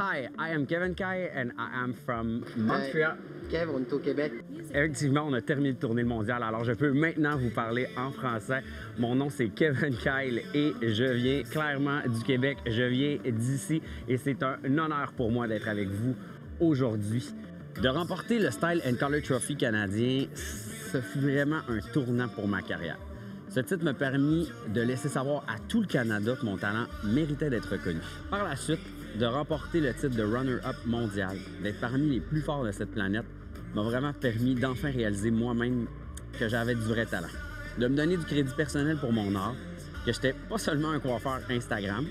Hi, I am Kevin Kai and I am from Montreal. Kev, on est au Québec. Effectivement, on a terminé de tourner le mondial, alors je peux maintenant vous parler en français. Mon nom, c'est Kevin Kyle et je viens clairement du Québec. Je viens d'ici et c'est un honneur pour moi d'être avec vous aujourd'hui. De remporter le Style and Color Trophy canadien, ce fut vraiment un tournant pour ma carrière. Ce titre m'a permis de laisser savoir à tout le Canada que mon talent méritait d'être reconnu. Par la suite, de remporter le titre de runner-up mondial, d'être parmi les plus forts de cette planète, m'a vraiment permis d'enfin réaliser moi-même que j'avais du vrai talent. De me donner du crédit personnel pour mon art, que j'étais pas seulement un coiffeur Instagram,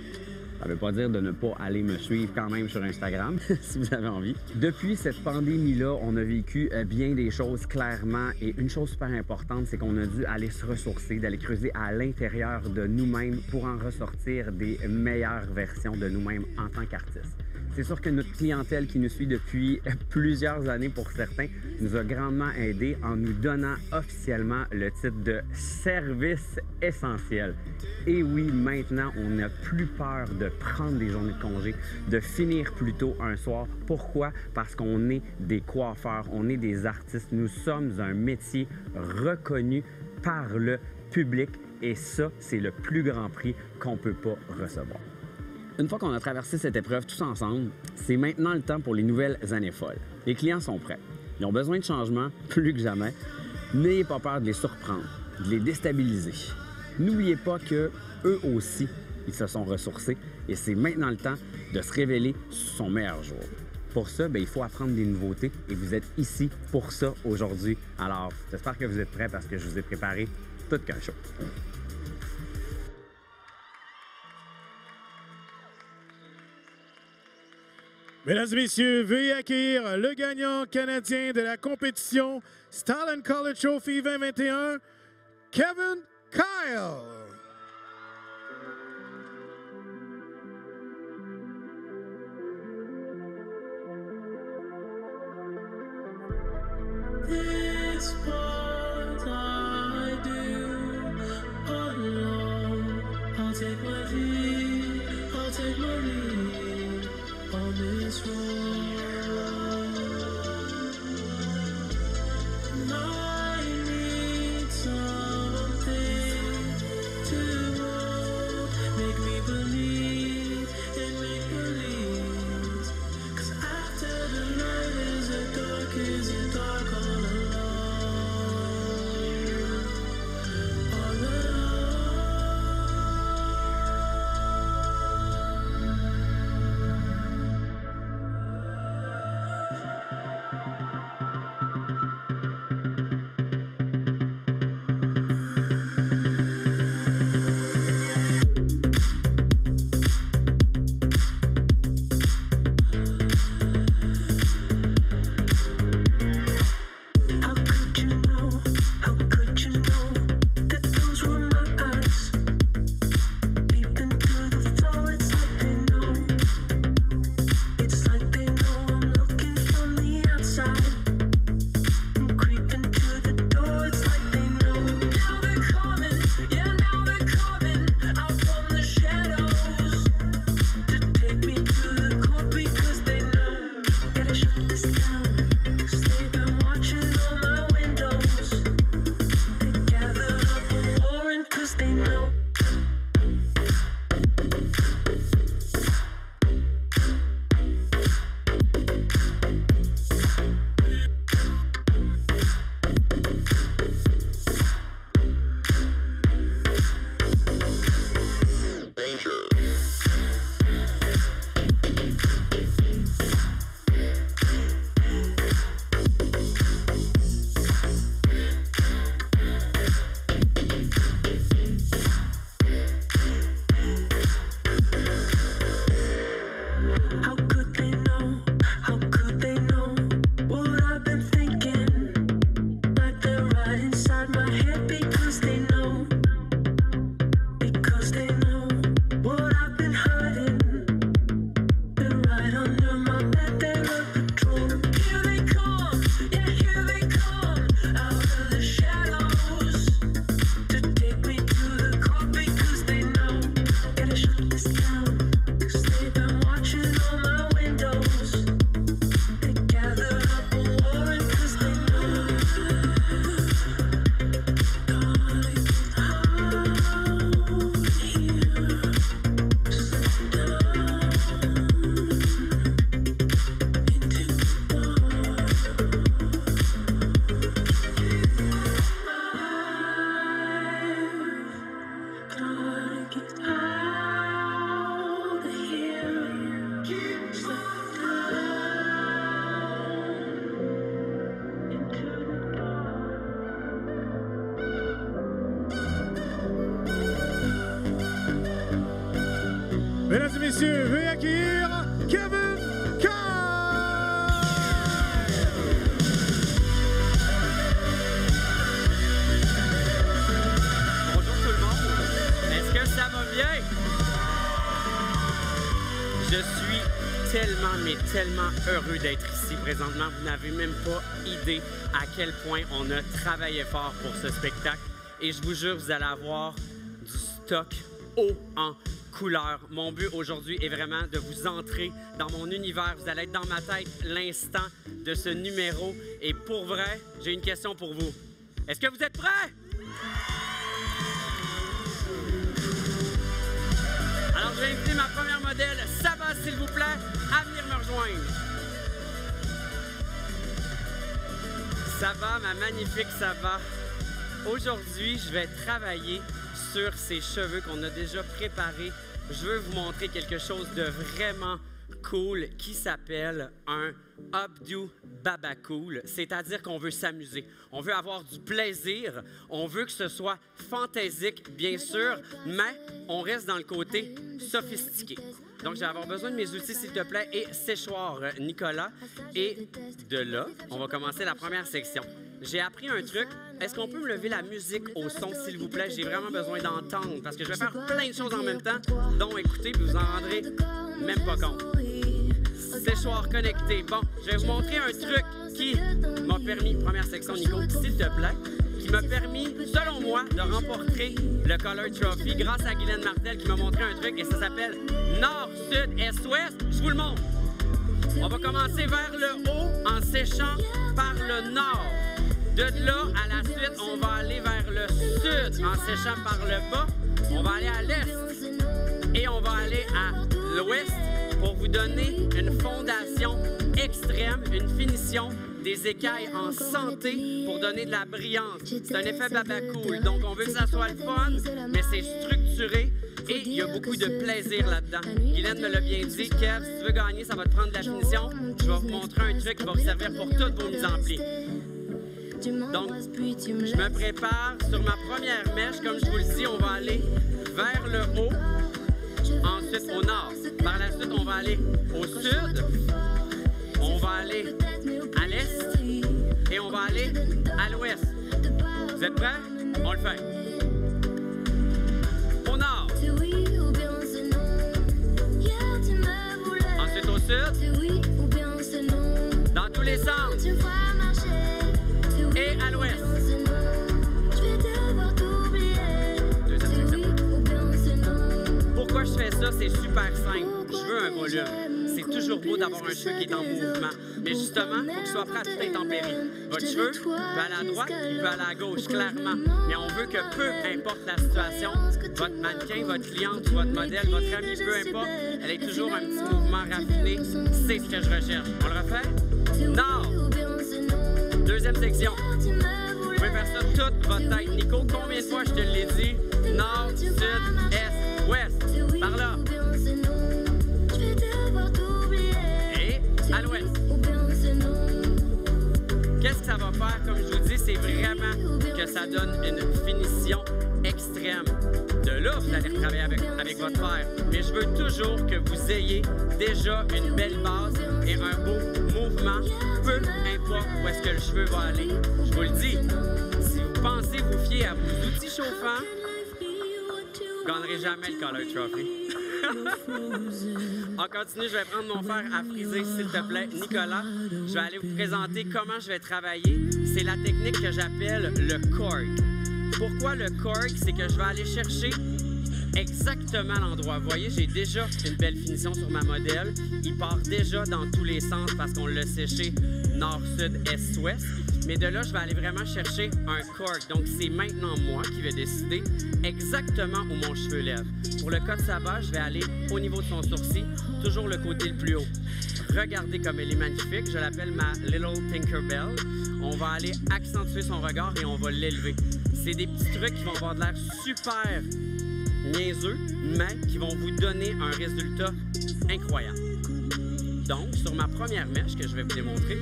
ça ne veut pas dire de ne pas aller me suivre quand même sur Instagram, si vous avez envie. Depuis cette pandémie-là, on a vécu euh, bien des choses clairement. Et une chose super importante, c'est qu'on a dû aller se ressourcer, d'aller creuser à l'intérieur de nous-mêmes pour en ressortir des meilleures versions de nous-mêmes en tant qu'artistes. C'est sûr que notre clientèle qui nous suit depuis plusieurs années pour certains nous a grandement aidés en nous donnant officiellement le titre de service essentiel. Et oui, maintenant, on n'a plus peur de prendre des journées de congé, de finir plus tôt un soir. Pourquoi? Parce qu'on est des coiffeurs, on est des artistes. Nous sommes un métier reconnu par le public et ça, c'est le plus grand prix qu'on ne peut pas recevoir. Une fois qu'on a traversé cette épreuve tous ensemble, c'est maintenant le temps pour les nouvelles années folles. Les clients sont prêts. Ils ont besoin de changement plus que jamais. N'ayez pas peur de les surprendre, de les déstabiliser. N'oubliez pas que eux aussi, ils se sont ressourcés et c'est maintenant le temps de se révéler son meilleur jour. Pour ça, bien, il faut apprendre des nouveautés et vous êtes ici pour ça aujourd'hui. Alors, j'espère que vous êtes prêts parce que je vous ai préparé tout qu'un show. Mesdames et messieurs, veuillez accueillir le gagnant canadien de la compétition Stalin College Trophy 2021, Kevin Kyle. Heureux d'être ici présentement. Vous n'avez même pas idée à quel point on a travaillé fort pour ce spectacle. Et je vous jure, vous allez avoir du stock haut en couleur. Mon but aujourd'hui est vraiment de vous entrer dans mon univers. Vous allez être dans ma tête l'instant de ce numéro. Et pour vrai, j'ai une question pour vous. Est-ce que vous êtes prêts? Alors, je vais inviter ma première modèle, Saba, s'il vous plaît, à venir me rejoindre. Saba, ma magnifique Saba. Aujourd'hui, je vais travailler sur ces cheveux qu'on a déjà préparés. Je veux vous montrer quelque chose de vraiment cool qui s'appelle un updo baba cool, c'est-à-dire qu'on veut s'amuser, on veut avoir du plaisir, on veut que ce soit fantaisique bien sûr, mais on reste dans le côté sophistiqué. Donc, je vais avoir besoin de mes outils, s'il te plaît, et séchoir, euh, Nicolas. Et de là, on va commencer la première section. J'ai appris un truc. Est-ce qu'on peut me lever la musique au son, s'il vous plaît? J'ai vraiment besoin d'entendre parce que je vais faire plein de choses en même temps, dont écouter, puis vous en rendrez même pas compte. Séchoir connecté. Bon, je vais vous montrer un truc qui m'a permis, première section, Nico, s'il te plaît, qui m'a permis, selon moi, de remporter le Color Trophy grâce à Guylaine Martel qui m'a montré un truc et ça s'appelle Nord, Sud, Est, Ouest. Je vous le montre. On va commencer vers le haut en séchant par le nord. De là, à la suite, on va aller vers le sud en séchant par le bas. On va aller à l'est et on va aller à l'ouest pour vous donner une fondation extrême, une finition des écailles en santé pour donner de la brillance. C'est un effet baba cool. Donc, on veut que ça soit le fun, mais c'est structuré et il y a beaucoup de plaisir là-dedans. Guylaine me l'a bien dit. Kev, si tu veux gagner, ça va te prendre de la finition. Je vais vous montrer un truc qui va vous servir pour toutes vos mises en pli. Donc, je me prépare sur ma première mèche. Comme je vous le dis, on va aller vers le haut, ensuite au nord. Par la suite, on va aller au sud, on va aller à l'ouest. Vous êtes prêts? On le fait. Au nord, ensuite au sud, dans tous les sens et à l'ouest. Pourquoi je fais ça? C'est super simple. Je veux un volume. C'est toujours beau d'avoir un cheveu qui est en mouvement. Mais justement, il faut qu'il soit prêt à tout intempérer. Votre cheveu peut aller à droite, il peut aller à gauche, clairement. Mais on veut que peu importe la situation, votre mannequin, votre cliente, votre modèle, votre ami, peu importe, elle ait toujours un petit mouvement raffiné. C'est ce que je recherche. On le refait? Nord. Deuxième section. Vous pouvez faire ça toute votre tête. Nico, combien de fois je te l'ai dit? Nord, ça donne une finition extrême. De là, vous allez travailler avec, votre frère. Mais je veux toujours que vous ayez déjà une belle base et un beau mouvement, peu importe où est-ce que le cheveu va aller. Je vous le dis, si vous pensez vous fier à vos outils chauffants, vous gagnerez jamais le Color Trophy. On continue, je vais prendre mon fer à friser, s'il te plaît. Nicolas, je vais aller vous présenter comment je vais travailler. C'est la technique que j'appelle le cork. Pourquoi le cork? C'est que je vais aller chercher exactement l'endroit. Vous voyez, j'ai déjà une belle finition sur ma modèle. Il part déjà dans tous les sens parce qu'on l'a séché nord, sud, est, ouest. Mais de là, je vais aller vraiment chercher un cork. Donc, c'est maintenant moi qui vais décider exactement où mon cheveu lève. Pour le cas de Saba, je vais aller au niveau de son sourcil, toujours le côté le plus haut. Regardez comme elle est magnifique. Je l'appelle ma Little Tinkerbell. On va aller accentuer son regard et on va l'élever. C'est des petits trucs qui vont avoir de l'air super niaiseux, mais qui vont vous donner un résultat incroyable. Donc, sur ma première mèche que je vais vous démontrer,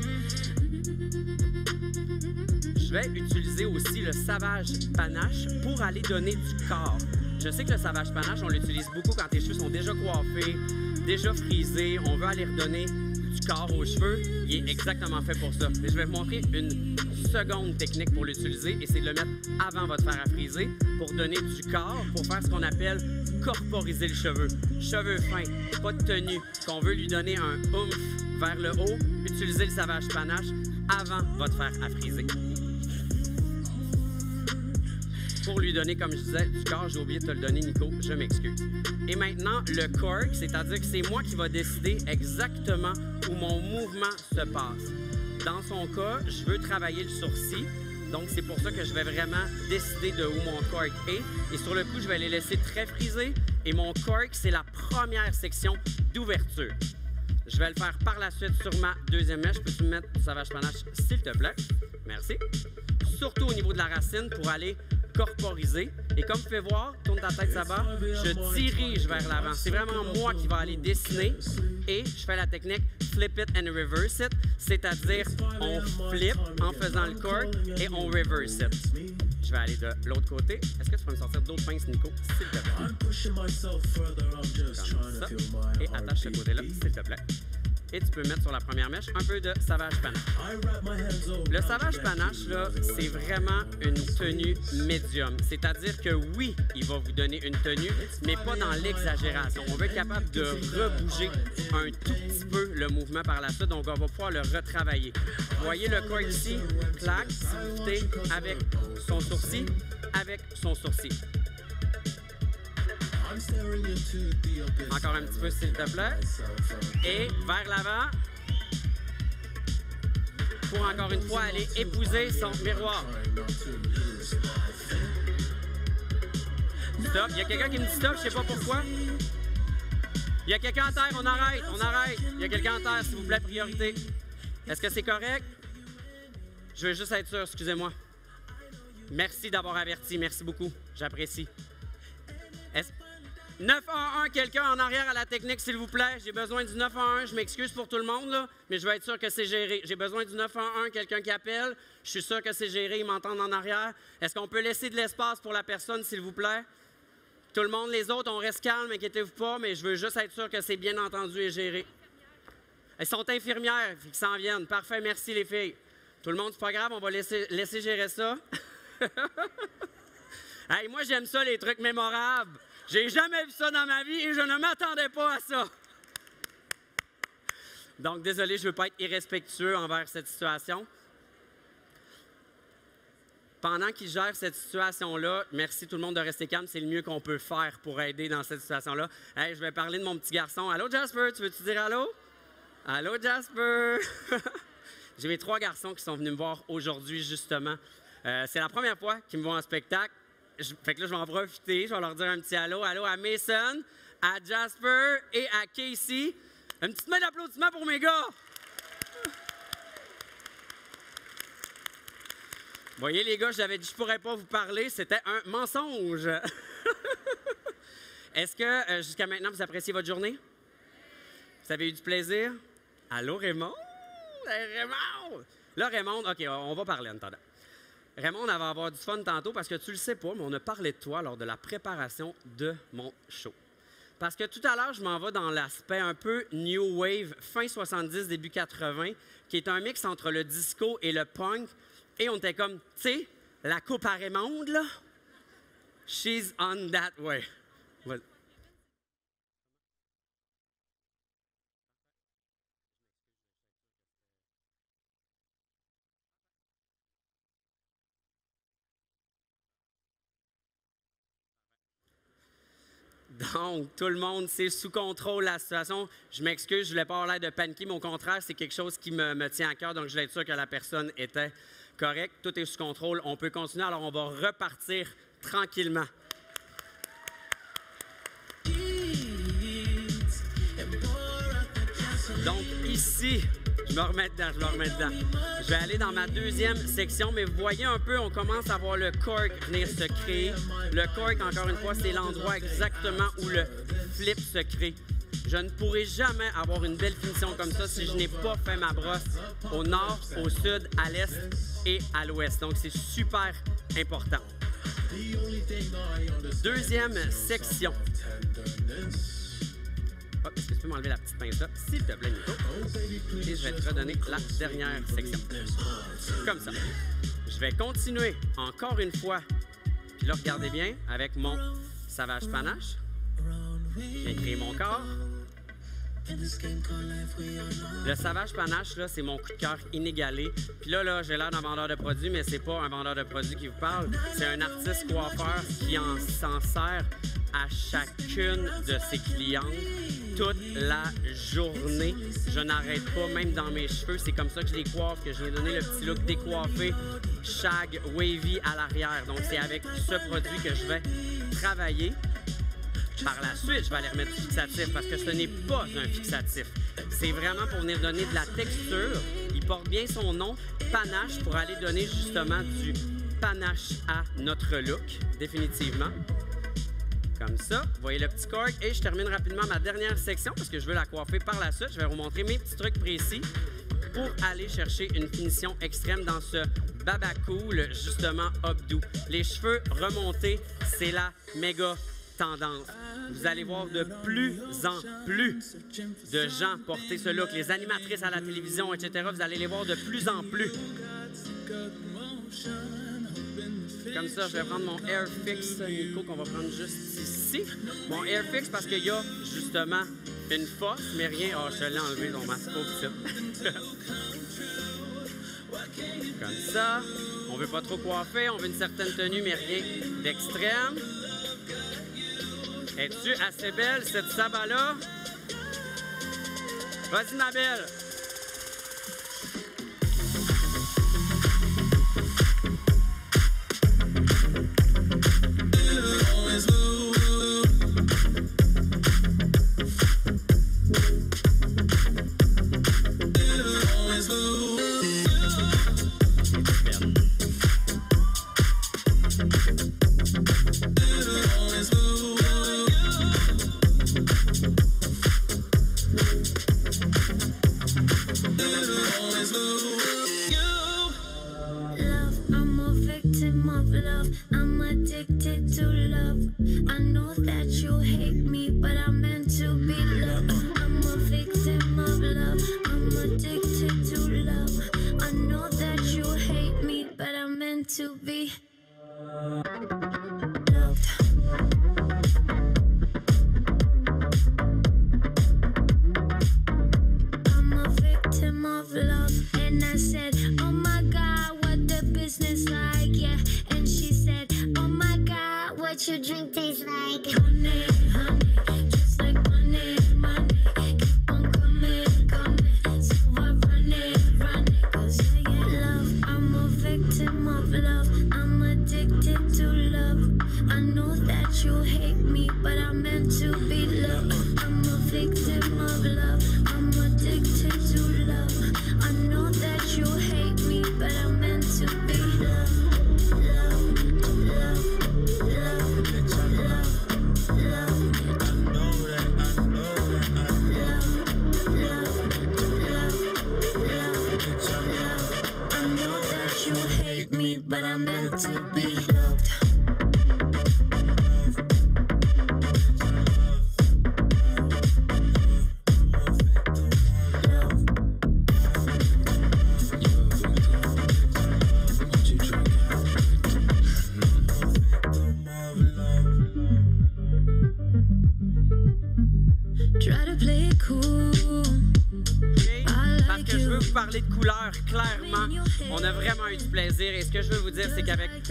vais utiliser aussi le Savage Panache pour aller donner du corps. Je sais que le savage panache, on l'utilise beaucoup quand tes cheveux sont déjà coiffés, déjà frisés. On veut aller redonner du corps aux cheveux. Il est exactement fait pour ça. Mais je vais vous montrer une seconde technique pour l'utiliser et c'est de le mettre avant votre fer à friser pour donner du corps, pour faire ce qu'on appelle corporiser le cheveu. Cheveux fins, pas de tenue, qu'on veut lui donner un oomph vers le haut, utilisez le savage panache avant votre fer à friser. Pour lui donner, comme je disais, du corps, j'ai oublié de te le donner, Nico, je m'excuse. Et maintenant, le cork, c'est-à-dire que c'est moi qui va décider exactement où mon mouvement se passe. Dans son cas, je veux travailler le sourcil, donc c'est pour ça que je vais vraiment décider de où mon cork est. Et sur le coup, je vais les laisser très frisés. Et mon cork, c'est la première section d'ouverture. Je vais le faire par la suite sur ma deuxième mèche. Peux-tu me mettre du savage panache, s'il te plaît? Merci. Surtout au niveau de la racine pour aller corporiser. Et comme tu peux voir, tourne ta tête là-bas, je dirige vers l'avant. C'est vraiment moi qui va aller dessiner et je fais la technique flip it and reverse it, c'est-à-dire on flip en faisant le cork et on reverse it. Je vais aller de l'autre côté. Est-ce que tu peux me sortir d'autres pinces, Nico, s'il te plaît? Comme ça. Et attache ce côté-là, s'il te plaît. Et tu peux mettre sur la première mèche un peu de savage panache. Le savage panache, là, c'est vraiment une tenue médium. C'est-à-dire que oui, il va vous donner une tenue, mais pas dans l'exagération. On veut être capable de rebouger un tout petit peu le mouvement par la suite, donc on va pouvoir le retravailler. Voyez le corps ici, clac, siffleté avec son sourcil, avec son sourcil. Encore un petit peu, s'il te plaît. Et vers l'avant. Pour encore une fois aller épouser son miroir. Stop. Il y a quelqu'un qui me dit stop, je sais pas pourquoi. Il y a quelqu'un en terre, on arrête, on arrête. Il y a quelqu'un en terre, s'il vous plaît, priorité. Est-ce que c'est correct? Je veux juste être sûr, excusez-moi. Merci d'avoir averti, merci beaucoup. J'apprécie. 911, quelqu'un en arrière à la technique, s'il vous plaît. J'ai besoin du 911. Je m'excuse pour tout le monde, mais je veux être sûr que c'est géré. J'ai besoin du 911, quelqu'un qui appelle. Je suis sûr que c'est géré, ils m'entendent en arrière. Est-ce qu'on peut laisser de l'espace pour la personne, s'il vous plaît? Tout le monde, les autres, on reste calme, inquiétez-vous pas, mais je veux juste être sûr que c'est bien entendu et géré. Elles sont infirmières, ils s'en viennent. Parfait, merci les filles. Tout le monde, c'est pas grave, on va laisser, laisser gérer ça. Hey, moi, j'aime ça, les trucs mémorables. J'ai jamais vu ça dans ma vie et je ne m'attendais pas à ça. Donc, désolé, je ne veux pas être irrespectueux envers cette situation. Pendant qu'il gère cette situation-là, merci tout le monde de rester calme. C'est le mieux qu'on peut faire pour aider dans cette situation-là. Hey, je vais parler de mon petit garçon. Allô, Jasper, tu veux-tu dire allô? Allô, Jasper? J'ai mes trois garçons qui sont venus me voir aujourd'hui, justement. Euh, c'est la première fois qu'ils me voient en spectacle. Je- fait que là, je vais en profiter. Je vais leur dire un petit allô. Allô à Mason, à Jasper et à Casey. Une petite main d'applaudissement pour mes gars. Voyez, les gars, j'avais dit je pourrais pas vous parler. C'était un mensonge. Est-ce que euh, jusqu'à maintenant, vous appréciez votre journée? Vous avez eu du plaisir? Allô, Raymond? Raymond! Là, Raymond, OK, on va parler en attendant. Raymond, on va avoir du fun tantôt parce que tu le sais pas, mais on a parlé de toi lors de la préparation de mon show. Parce que tout à l'heure, je m'en vais dans l'aspect un peu new wave, fin 70, début 80, qui est un mix entre le disco et le punk. Et on était comme, tu sais, la coupe à Raymond, là, she's on that way. Donc, tout le monde, c'est sous contrôle la situation. Je m'excuse, je voulais pas avoir l'air de paniquer, mais au contraire, c'est quelque chose qui me, me tient à cœur, donc je voulais être sûr que la personne était correcte. Tout est sous contrôle. On peut continuer, alors on va repartir tranquillement. Donc, ici, je me remets dedans, je me remets dedans. Je vais aller dans ma deuxième section, mais vous voyez un peu, on commence à voir le cork venir se créer. Le cork, encore une fois, c'est l'endroit exactement où le flip se crée. Je ne pourrai jamais avoir une belle finition comme ça si je n'ai pas fait ma brosse au nord, au sud, à l'est et à l'ouest. Donc, c'est super important. Deuxième section. Hop, que tu peux m'enlever la petite pince là, s'il te plaît, Nico? Et je vais te redonner la dernière section. Comme ça. Je vais continuer encore une fois. Puis là, regardez bien, avec mon savage panache. Viens créer mon corps. Le Savage Panache, là, c'est mon coup de cœur inégalé. Puis là, là, j'ai l'air d'un vendeur de produits, mais c'est pas un vendeur de produits qui vous parle. C'est un artiste coiffeur qui en s'en sert à chacune de ses clientes toute la journée. Je n'arrête pas, même dans mes cheveux. C'est comme ça que je les coiffe, que je vais donner le petit look décoiffé, shag, wavy à l'arrière. Donc, c'est avec ce produit que je vais travailler. Par la suite, je vais aller remettre du fixatif parce que ce n'est pas un fixatif. C'est vraiment pour venir donner de la texture. Il porte bien son nom, panache, pour aller donner justement du panache à notre look, définitivement. Comme ça, vous voyez le petit cork. Et je termine rapidement ma dernière section parce que je veux la coiffer par la suite. Je vais vous montrer mes petits trucs précis pour aller chercher une finition extrême dans ce baba cool, justement, updo. Les cheveux remontés, c'est la méga tendance. Vous allez voir de plus en plus de gens porter ce look. Les animatrices à la télévision, etc., vous allez les voir de plus en plus. Comme ça, je vais prendre mon Airfix, Nico, qu'on va prendre juste ici. Mon Airfix, parce qu'il y a justement une force, mais rien. Oh, je l'ai enlevé dans ma ça. Comme ça. On veut pas trop coiffer, on veut une certaine tenue, mais rien d'extrême. Es-tu assez belle, cette sabbat-là? Vas-y, ma Uh...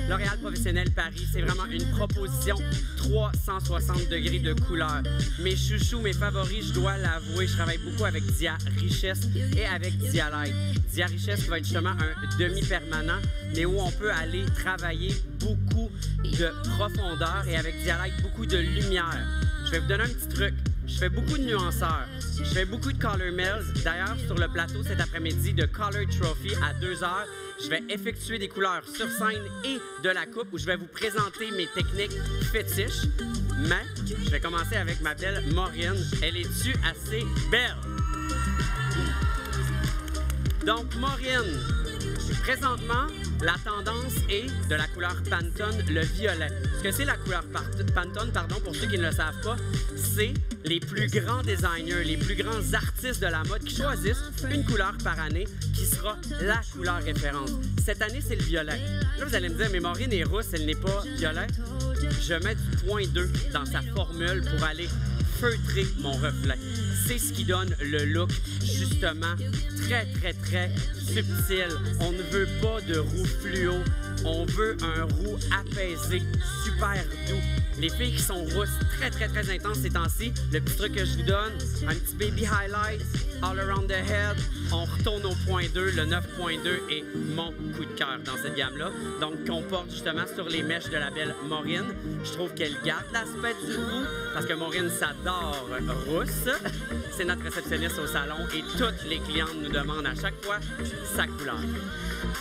L'Oréal Professionnel Paris, c'est vraiment une proposition 360 degrés de couleurs. Mes chouchous, mes favoris, je dois l'avouer, je travaille beaucoup avec Dia Richesse et avec Dia Light. Dia Richesse va être justement un demi-permanent, mais où on peut aller travailler beaucoup de profondeur et avec Dia Light, beaucoup de lumière. Je vais vous donner un petit truc. Je fais beaucoup de nuanceurs. Je fais beaucoup de color mills. D'ailleurs, sur le plateau cet après-midi de Color Trophy à 2 heures, je vais effectuer des couleurs sur scène et de la coupe où je vais vous présenter mes techniques fétiches. Mais je vais commencer avec ma belle Maureen. Elle est-tu assez belle? Donc, Maureen, Présentement, la tendance est de la couleur Pantone, le violet. Ce que c'est la couleur Pantone, pardon, pour ceux qui ne le savent pas, c'est les plus grands designers, les plus grands artistes de la mode qui choisissent une couleur par année qui sera la couleur référence. Cette année, c'est le violet. Là, vous allez me dire, mais Maureen est rousse, elle n'est pas violet. Je mets du point 2 dans sa formule pour aller feutrer mon reflet. C'est ce qui donne le look, justement, très, très, très subtil. On ne veut pas de roux fluo. On veut un roux apaisé, super doux. Les filles qui sont rousses, très, très, très intenses ces temps-ci, le petit truc que je vous donne, un petit baby highlight, all around the head. On retourne au point 2. Le 9.2 est mon coup de cœur dans cette gamme-là. Donc, qu'on porte justement sur les mèches de la belle Maureen. Je trouve qu'elle garde l'aspect du roux parce que Maureen s'adore rousse. C'est notre réceptionniste au salon et toutes les clientes nous demandent à chaque fois sa couleur.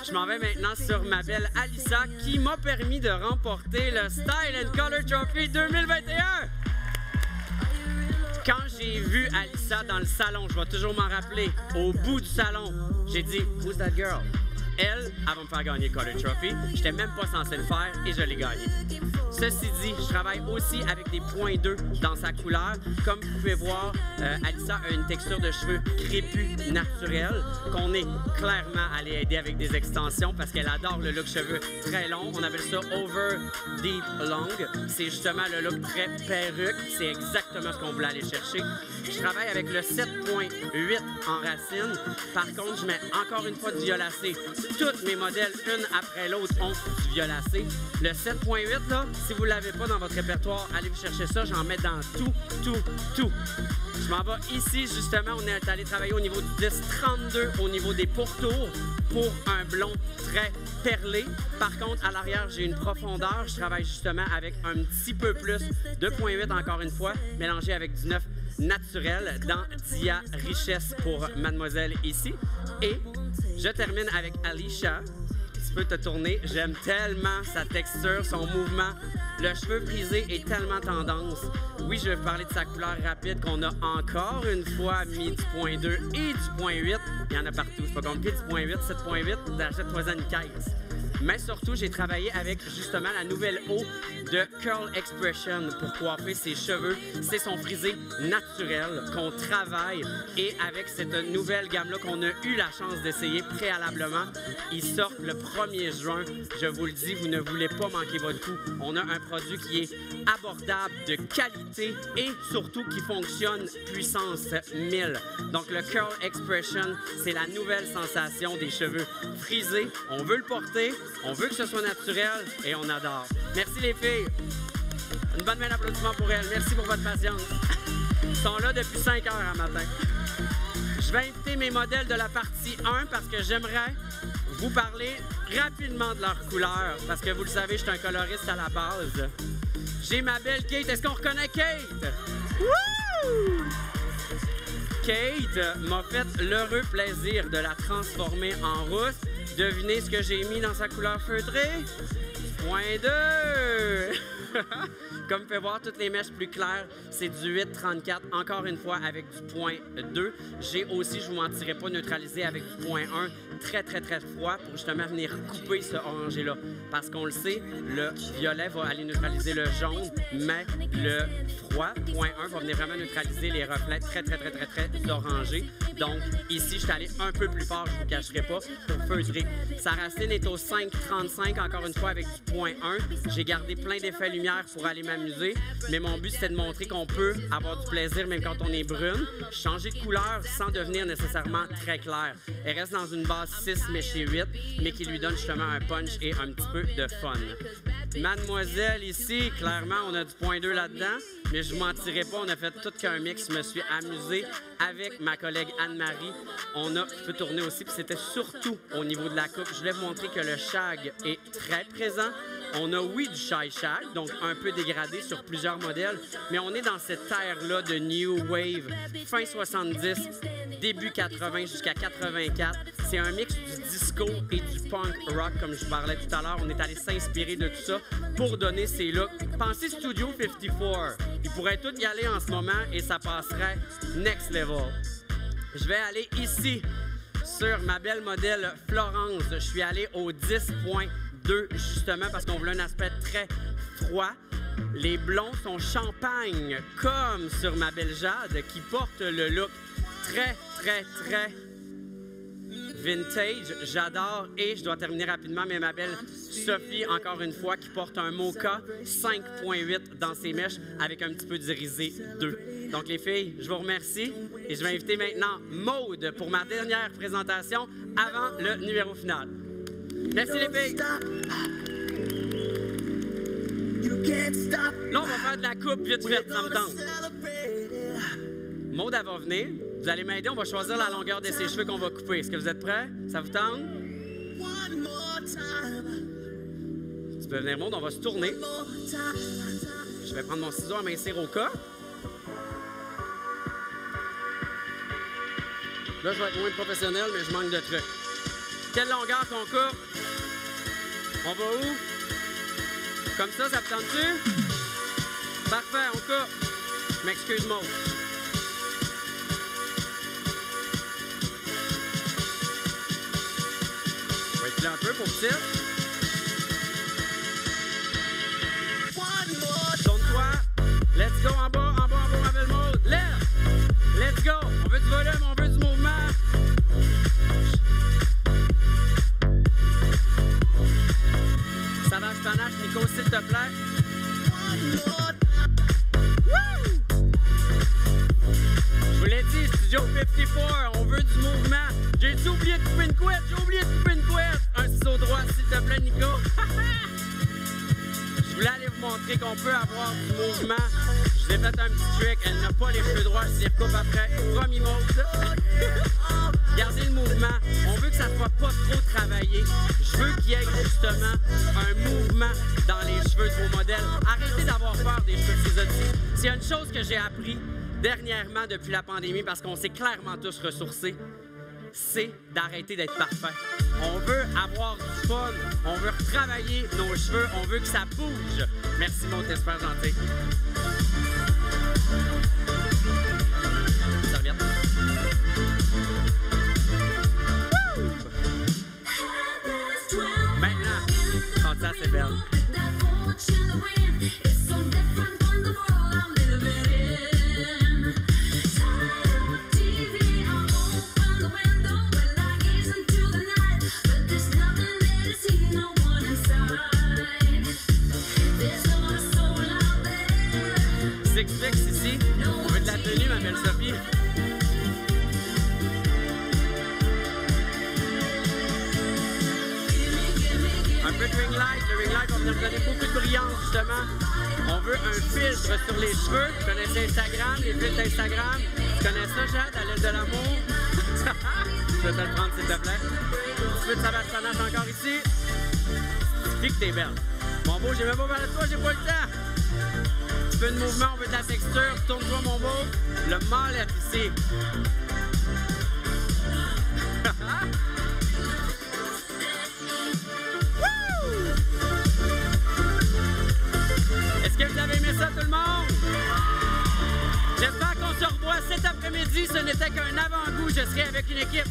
Je m'en vais maintenant sur ma belle Alissa qui m'a permis de remporter le Style and Color Trophy 2021. Quand j'ai vu Alissa dans le salon, je vais toujours m'en rappeler, au bout du salon, j'ai dit Who's that girl? Elle, elle va me faire gagner le Color Trophy. J'étais même pas censé le faire et je l'ai gagné. Ceci dit, je travaille aussi avec des points 2 dans sa couleur. Comme vous pouvez voir, euh, Alissa a une texture de cheveux crépus naturelle qu'on est clairement allé aider avec des extensions parce qu'elle adore le look cheveux très long. On appelle ça over deep long. C'est justement le look très perruque. C'est exactement ce qu'on voulait aller chercher. Je travaille avec le 7.8 en racine. Par contre, je mets encore une fois du violacé. Toutes mes modèles, une après l'autre, ont du violacé. Le 7.8, là, si vous ne l'avez pas dans votre répertoire, allez vous chercher ça. J'en mets dans tout, tout, tout. Je m'en vais ici, justement. On est allé travailler au niveau du 10-32, au niveau des pourtours, pour un blond très perlé. Par contre, à l'arrière, j'ai une profondeur. Je travaille justement avec un petit peu plus de 2.8 encore une fois, mélangé avec du 9 naturel dans Dia Richesse pour Mademoiselle ici. Et je termine avec Alicia. Peux te tourner. J'aime tellement sa texture, son mouvement. Le cheveu frisé est tellement tendance. Oui, je vais vous parler de sa couleur rapide qu'on a encore une fois mis du point 2 et du point 8. Il y en a partout. C'est pas compliqué, du point 8, 7.8. Achète-toi une caisse. Mais surtout, j'ai travaillé avec justement la nouvelle eau de Curl Expression pour coiffer ses cheveux. C'est son frisé naturel qu'on travaille. Et avec cette nouvelle gamme-là qu'on a eu la chance d'essayer préalablement, ils sortent le 1er juin. Je vous le dis, vous ne voulez pas manquer votre coup. On a un produit qui est abordable, de qualité et surtout qui fonctionne puissance 1000. Donc le Curl Expression, c'est la nouvelle sensation des cheveux frisés. On veut le porter, on veut que ce soit naturel et on adore. Merci les filles. Une bonne main d'applaudissement pour elles. Merci pour votre patience. Ils sont là depuis 5 heures à matin. Je vais inviter mes modèles de la partie 1 parce que j'aimerais vous parler rapidement de leur couleur. Parce que vous le savez, je suis un coloriste à la base. J'ai ma belle Kate. Est-ce qu'on reconnaît Kate? Kate m'a fait l'heureux plaisir de la transformer en rousse. Devinez ce que j'ai mis dans sa couleur feutrée? Point 2! Comme vous pouvez voir, toutes les mèches plus claires, c'est du 8,34, encore une fois avec du point 2. J'ai aussi, je vous mentirai pas, neutralisé avec du point 1, très, très, très froid pour justement venir couper ce orangé-là. Parce qu'on le sait, le violet va aller neutraliser le jaune, mais le froid, point 1, va venir vraiment neutraliser les reflets très, très, très, très, très orangés. Donc, ici, je suis allé un peu plus fort, je vous cacherai pas, pour feutrer. Sa racine est au 5,35, encore une fois, avec point 1. J'ai gardé plein d'effets lumière pour aller m'amuser, mais mon but, c'était de montrer qu'on peut avoir du plaisir même quand on est brune, changer de couleur sans devenir nécessairement très clair. Elle reste dans une base 6, mais chez 8, mais qui lui donne justement un punch et un petit peu de fun. Mademoiselle, ici, clairement, on a du point 2 là-dedans, mais je vous mentirai pas, on a fait tout qu'un mix. Je me suis amusé avec ma collègue Anne-Marie. On a pu tourner aussi, puis c'était surtout au niveau de la coupe. Je voulais vous montrer que le shag est très présent. On a, oui, du shy shag, donc un peu dégradé sur plusieurs modèles, mais on est dans cette ère-là de New Wave, fin 70, début 80 jusqu'à 84. C'est un mix du disco et du punk rock, comme je parlais tout à l'heure. On est allé s'inspirer de tout ça pour donner ces looks. Pensez Studio 54. Ils pourraient tous y aller en ce moment et ça passerait next level. Je vais aller ici sur ma belle modèle Florence. Je suis allé au 10.2 justement parce qu'on voulait un aspect très froid. Les blonds sont champagne comme sur ma belle Jade qui porte le look très, très, très vintage, j'adore. Et je dois terminer rapidement, mais ma belle Sophie, encore une fois, qui porte un mocha 5.8 dans ses mèches avec un petit peu d'irisé 2. Donc, les filles, je vous remercie et je vais inviter maintenant Maude pour ma dernière présentation avant le numéro final. Merci, les filles. Là, on va faire de la coupe vite fait, ça me tente. Maude, elle va venir. Vous allez m'aider, on va choisir la longueur de ses cheveux qu'on va couper. Est-ce que vous êtes prêts? Ça vous tente? Tu peux venir, Maude, on va se tourner. Je vais prendre mon ciseau à mincir au cas. Là, je vais être moins professionnel, mais je manque de trucs. Quelle longueur qu'on coupe? On va où? Comme ça, ça te tente-tu? Parfait, on coupe. Je m'excuse, Maude. On va étirer un peu pour petit. Let's go en bas, en bas, en bas, mode. Lève. Let's go. On veut du volume, on veut S'il te plaît. Je vous l'ai dit, Studio 54, on veut du mouvement. J'ai oublié de couper une couette, j'ai oublié de couper une couette. Un ciseau droit, s'il te plaît, Nico. Je voulais aller vous montrer qu'on peut avoir du mouvement. Je vous ai fait un petit trick. Elle n'a pas les cheveux droits, je les recoupe après. Promis mode. Gardez le mouvement. On veut que ça soit pas trop travaillé. Je veux qu'il y ait justement un mouvement dans les cheveux de vos modèles. Arrêtez d'avoir peur des cheveux autres. S'il y a une chose que j'ai appris dernièrement depuis la pandémie, parce qu'on s'est clairement tous ressourcés, c'est d'arrêter d'être parfait. On veut avoir du fun, on veut retravailler nos cheveux, on veut que ça bouge. Merci, mon super gentil. Ici. On veut de la tenue, ma belle Sophie. Un peu de ring light. Le ring light va venir donner beaucoup de brillance, justement. On veut un filtre sur les cheveux. Vous connaissez Instagram, les filtres Instagram. Tu connais ça, Jade, à l'aide de l'amour? Je vais te le prendre, s'il te plaît. Un petit de encore ici? Dis que t'es belle. Mon beau, j'ai même pas parlé de toi, j'ai pas le temps. Tu veux de mouvement, on veut de la texture. Tourne-toi, mon beau. Le mâle est ici. Est-ce que vous avez aimé ça, tout le monde? J'espère qu'on se revoit cet après-midi. Ce n'était qu'un avant-goût. Je serai avec une équipe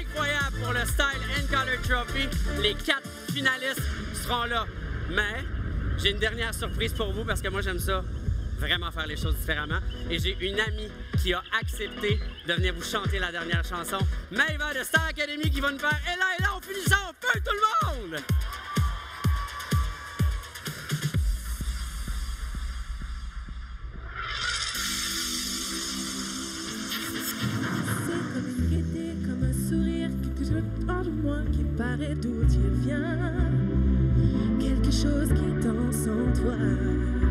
incroyable pour le Style and Color Trophy. Les quatre finalistes seront là. Mais j'ai une dernière surprise pour vous parce que moi, j'aime ça vraiment faire les choses différemment. Et j'ai une amie qui a accepté de venir vous chanter la dernière chanson. Maëva de Star Academy qui va nous faire Et là, et là, on finit ça en feu, tout le monde! Moi qui paraît d'où tu viens. Quelque chose qui danse en toi.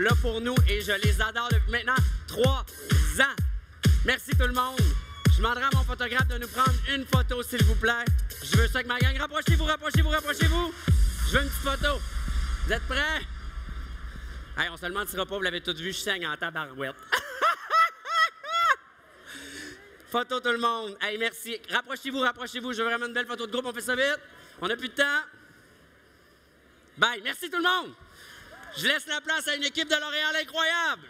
Là pour nous et je les adore depuis maintenant trois ans. Merci tout le monde. Je demanderai à mon photographe de nous prendre une photo, s'il vous plaît. Je veux ça avec ma gang. Rapprochez-vous, rapprochez-vous, rapprochez-vous. Je veux une petite photo. Vous êtes prêts? Hey, on se le mentira pas, vous l'avez tous vu, je saigne en tabarouette. photo tout le monde. Hey, merci. Rapprochez-vous, rapprochez-vous. Je veux vraiment une belle photo de groupe. On fait ça vite. On n'a plus de temps. Bye. Merci tout le monde. Je laisse la place à une équipe de L'Oréal incroyable.